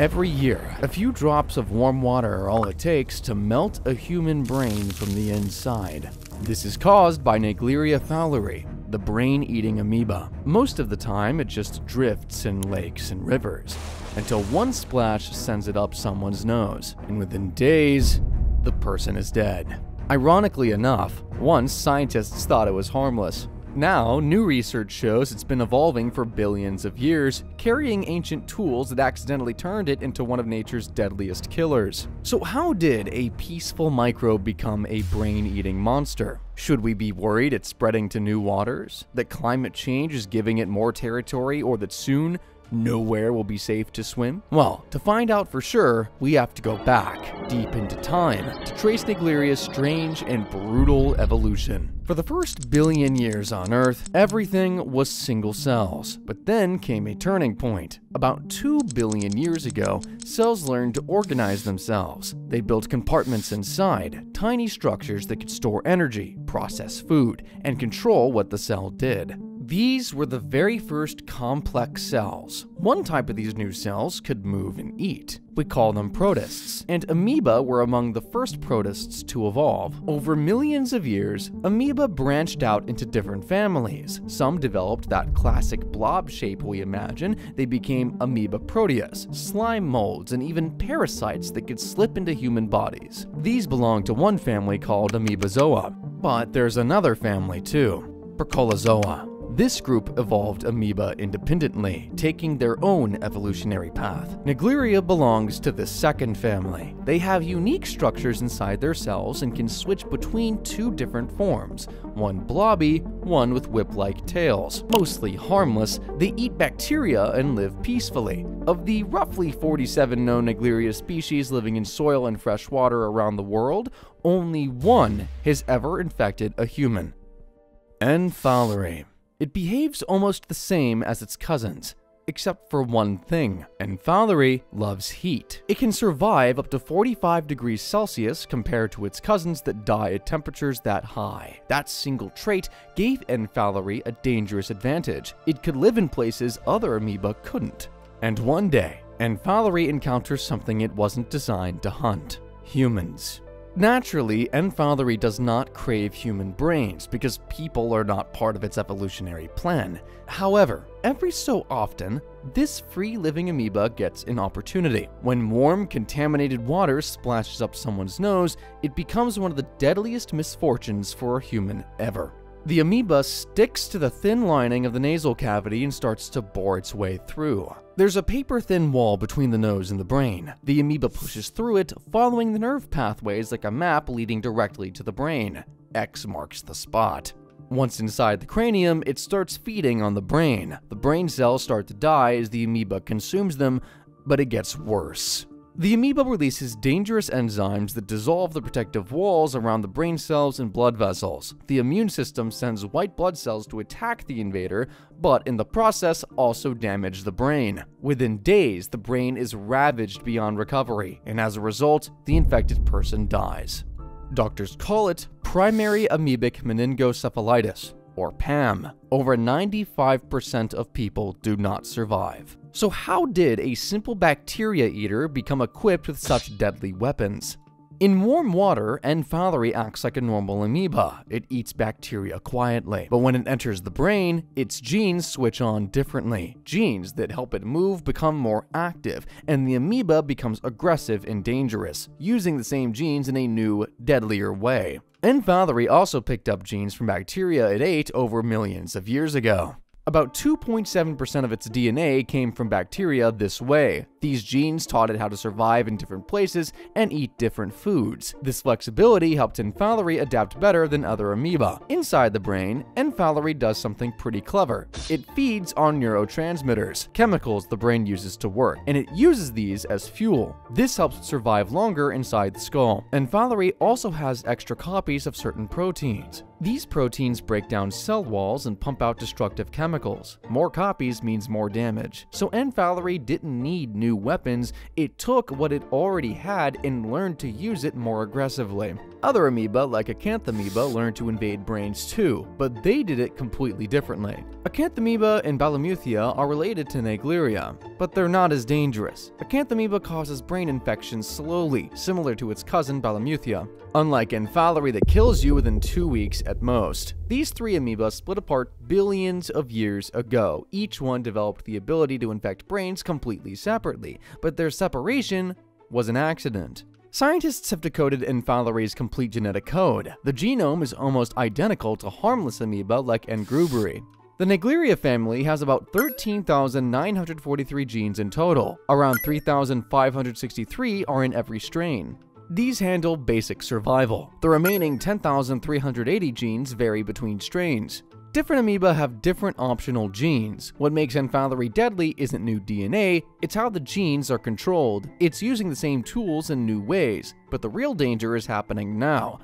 Every year, a few drops of warm water are all it takes to melt a human brain from the inside. This is caused by Naegleria fowleri, the brain-eating amoeba. Most of the time, it just drifts in lakes and rivers, until one splash sends it up someone's nose, and within days, the person is dead. Ironically enough, once scientists thought it was harmless, now, new research shows it's been evolving for billions of years, carrying ancient tools that accidentally turned it into one of nature's deadliest killers. So how did a peaceful microbe become a brain-eating monster? Should we be worried it's spreading to new waters? That climate change is giving it more territory or that soon nowhere will be safe to swim? Well, to find out for sure, we have to go back, deep into time, to trace Naegleria's strange and brutal evolution. For the first billion years on Earth, everything was single cells, but then came a turning point. About 2 billion years ago, cells learned to organize themselves. They built compartments inside, tiny structures that could store energy, process food, and control what the cell did. These were the very first complex cells. One type of these new cells could move and eat. We call them protists, and amoeba were among the first protists to evolve. Over millions of years, amoeba branched out into different families. Some developed that classic blob shape we imagine. They became amoeba proteus, slime molds, and even parasites that could slip into human bodies. These belong to one family called amoebozoa, but there's another family too, Percolozoa. This group evolved amoeba independently, taking their own evolutionary path. Naegleria belongs to the second family. They have unique structures inside their cells and can switch between two different forms, one blobby, one with whip-like tails. Mostly harmless, they eat bacteria and live peacefully. Of the roughly 47 known Naegleria species living in soil and fresh water around the world, only one has ever infected a human. N. It behaves almost the same as its cousins, except for one thing. Fowleri loves heat. It can survive up to 45 degrees Celsius compared to its cousins that die at temperatures that high. That single trait gave N. fowleri a dangerous advantage. It could live in places other amoeba couldn't. And one day, N. fowleri encounters something it wasn't designed to hunt. Humans. Naturally, fowleri does not crave human brains because people are not part of its evolutionary plan. However, every so often, this free-living amoeba gets an opportunity. When warm, contaminated water splashes up someone's nose, it becomes one of the deadliest misfortunes for a human ever. The amoeba sticks to the thin lining of the nasal cavity and starts to bore its way through. There's a paper-thin wall between the nose and the brain. The amoeba pushes through it, following the nerve pathways like a map leading directly to the brain. X marks the spot. Once inside the cranium, it starts feeding on the brain. The brain cells start to die as the amoeba consumes them, but it gets worse. The amoeba releases dangerous enzymes that dissolve the protective walls around the brain cells and blood vessels. The immune system sends white blood cells to attack the invader, but in the process also damage the brain. Within days, the brain is ravaged beyond recovery, and as a result, the infected person dies. Doctors call it primary amoebic meningoencephalitis, or PAM. Over 95% of people do not survive. So how did a simple bacteria eater become equipped with such deadly weapons? In warm water, N. fowleri acts like a normal amoeba. It eats bacteria quietly. But when it enters the brain, its genes switch on differently. Genes that help it move become more active, and the amoeba becomes aggressive and dangerous, using the same genes in a new, deadlier way. N. fowleri also picked up genes from bacteria it ate over millions of years ago. About 2.7% of its DNA came from bacteria this way. These genes taught it how to survive in different places and eat different foods. This flexibility helped N. fowleri adapt better than other amoeba. Inside the brain, N. fowleri does something pretty clever. It feeds on neurotransmitters, chemicals the brain uses to work, and it uses these as fuel. This helps it survive longer inside the skull. N. fowleri also has extra copies of certain proteins. These proteins break down cell walls and pump out destructive chemicals. More copies means more damage. So N. fowleri didn't need new weapons, it took what it already had and learned to use it more aggressively. Other amoeba, like Acanthamoeba, learned to invade brains too, but they did it completely differently. Acanthamoeba and Balamuthia are related to Naegleria, but they're not as dangerous. Acanthamoeba causes brain infections slowly, similar to its cousin Balamuthia, unlike N. fowleri that kills you within two weeks at most. These three amoeba split apart billions of years ago. Each one developed the ability to infect brains completely separately, but their separation was an accident. Scientists have decoded N. fowleri's complete genetic code. The genome is almost identical to harmless amoeba like N. gruberi. The Naegleria family has about 13,943 genes in total. Around 3,563 are in every strain. These handle basic survival. The remaining 10,380 genes vary between strains. Different amoeba have different optional genes. What makes N. fowleri deadly isn't new DNA, it's how the genes are controlled. It's using the same tools in new ways, but the real danger is happening now.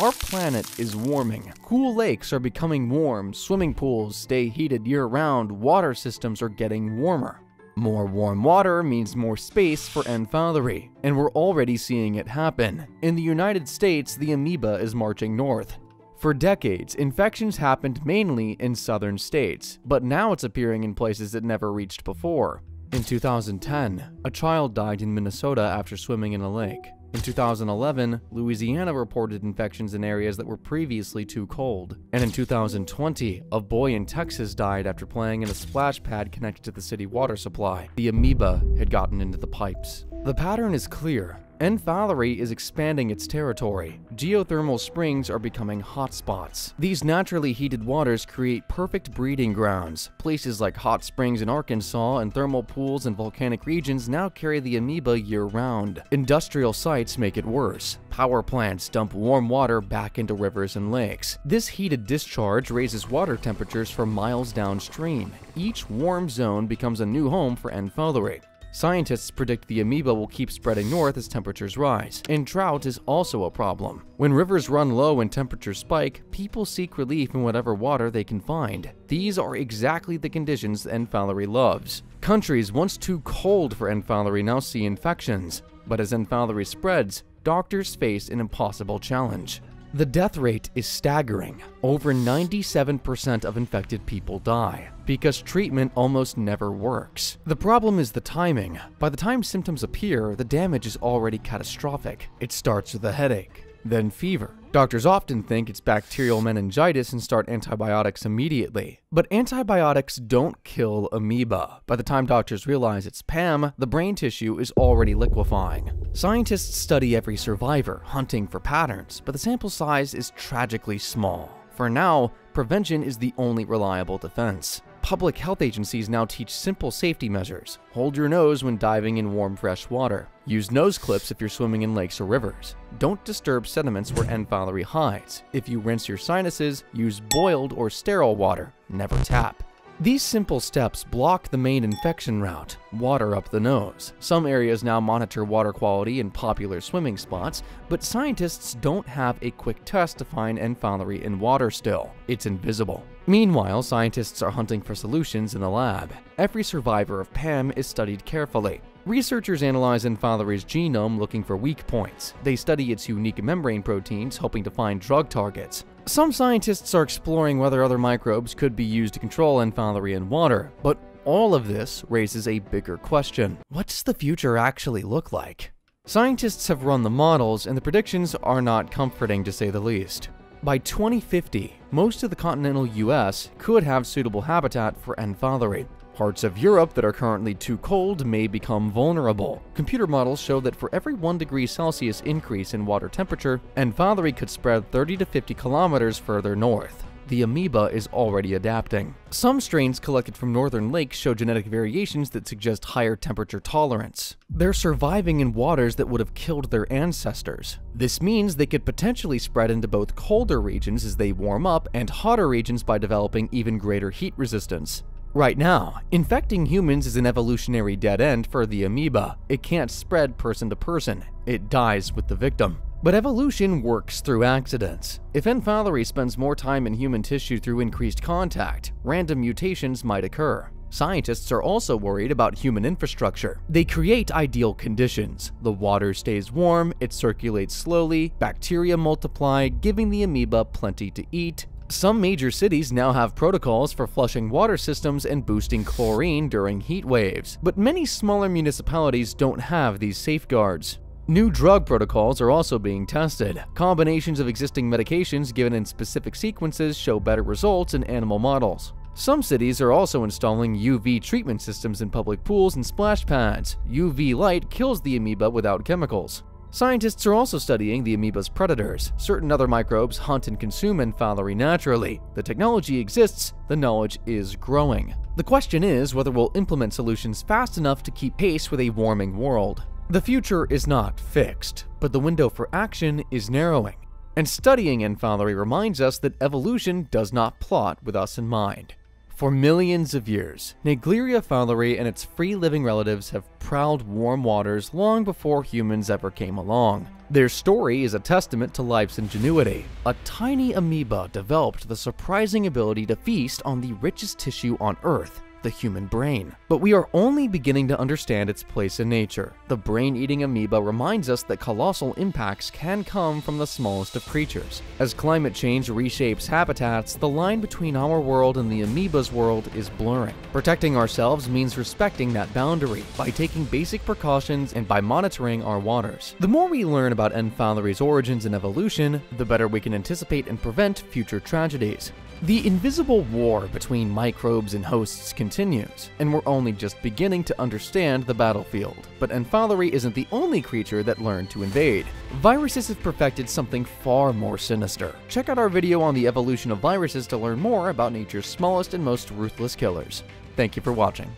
Our planet is warming. Cool lakes are becoming warm, swimming pools stay heated year round, water systems are getting warmer. More warm water means more space for N. fowleri, and we're already seeing it happen. In the United States, the amoeba is marching north. For decades, infections happened mainly in southern states, but now it's appearing in places it never reached before. In 2010, a child died in Minnesota after swimming in a lake. In 2011, Louisiana reported infections in areas that were previously too cold. And in 2020, a boy in Texas died after playing in a splash pad connected to the city water supply. The amoeba had gotten into the pipes. The pattern is clear. N. fowleri is expanding its territory. Geothermal springs are becoming hotspots. These naturally heated waters create perfect breeding grounds. Places like hot springs in Arkansas and thermal pools in volcanic regions now carry the amoeba year-round. Industrial sites make it worse. Power plants dump warm water back into rivers and lakes. This heated discharge raises water temperatures for miles downstream. Each warm zone becomes a new home for N. fowleri. Scientists predict the amoeba will keep spreading north as temperatures rise, and drought is also a problem. When rivers run low and temperatures spike, people seek relief in whatever water they can find. These are exactly the conditions N. fowleri loves. Countries once too cold for N. fowleri now see infections, but as N. fowleri spreads, doctors face an impossible challenge. The death rate is staggering. Over 97% of infected people die because treatment almost never works. The problem is the timing. By the time symptoms appear, the damage is already catastrophic. It starts with a headache, then fever. Doctors often think it's bacterial meningitis and start antibiotics immediately. But antibiotics don't kill amoeba. By the time doctors realize it's PAM, the brain tissue is already liquefying. Scientists study every survivor, hunting for patterns, but the sample size is tragically small. For now, prevention is the only reliable defense public health agencies now teach simple safety measures. Hold your nose when diving in warm, fresh water. Use nose clips if you're swimming in lakes or rivers. Don't disturb sediments where N. fowleri hides. If you rinse your sinuses, use boiled or sterile water. Never tap. These simple steps block the main infection route, water up the nose. Some areas now monitor water quality in popular swimming spots, but scientists don't have a quick test to find N. fowleri in water still. It's invisible. Meanwhile, scientists are hunting for solutions in the lab. Every survivor of PAM is studied carefully. Researchers analyze N. fowleri's genome looking for weak points. They study its unique membrane proteins, hoping to find drug targets. Some scientists are exploring whether other microbes could be used to control N. fowleri in water, but all of this raises a bigger question. What does the future actually look like? Scientists have run the models, and the predictions are not comforting to say the least. By 2050, most of the continental US could have suitable habitat for N. fowleri. Parts of Europe that are currently too cold may become vulnerable. Computer models show that for every 1 degree Celsius increase in water temperature, N. fowleri could spread 30 to 50 kilometers further north. The amoeba is already adapting. Some strains collected from northern lakes show genetic variations that suggest higher temperature tolerance. They're surviving in waters that would have killed their ancestors. This means they could potentially spread into both colder regions as they warm up and hotter regions by developing even greater heat resistance. Right now, infecting humans is an evolutionary dead end for the amoeba. It can't spread person to person, it dies with the victim. But evolution works through accidents. If N. fowleri spends more time in human tissue through increased contact, random mutations might occur. Scientists are also worried about human infrastructure. They create ideal conditions. The water stays warm, it circulates slowly, bacteria multiply, giving the amoeba plenty to eat, some major cities now have protocols for flushing water systems and boosting chlorine during heat waves, but many smaller municipalities don't have these safeguards. New drug protocols are also being tested. Combinations of existing medications given in specific sequences show better results in animal models. Some cities are also installing UV treatment systems in public pools and splash pads. UV light kills the amoeba without chemicals. Scientists are also studying the amoeba's predators. Certain other microbes hunt and consume N. fowleri naturally. The technology exists, the knowledge is growing. The question is whether we'll implement solutions fast enough to keep pace with a warming world. The future is not fixed, but the window for action is narrowing. And studying N. fowleri reminds us that evolution does not plot with us in mind. For millions of years, Naegleria fowleri and its free-living relatives have prowled warm waters long before humans ever came along. Their story is a testament to life's ingenuity. A tiny amoeba developed the surprising ability to feast on the richest tissue on Earth, the human brain. But we are only beginning to understand its place in nature. The brain-eating amoeba reminds us that colossal impacts can come from the smallest of creatures. As climate change reshapes habitats, the line between our world and the amoeba's world is blurring. Protecting ourselves means respecting that boundary by taking basic precautions and by monitoring our waters. The more we learn about N. fowleri's origins and evolution, the better we can anticipate and prevent future tragedies. The invisible war between microbes and hosts continues, and we're only just beginning to understand the battlefield. But N. fowleri isn't the only creature that learned to invade. Viruses have perfected something far more sinister. Check out our video on the evolution of viruses to learn more about nature's smallest and most ruthless killers. Thank you for watching.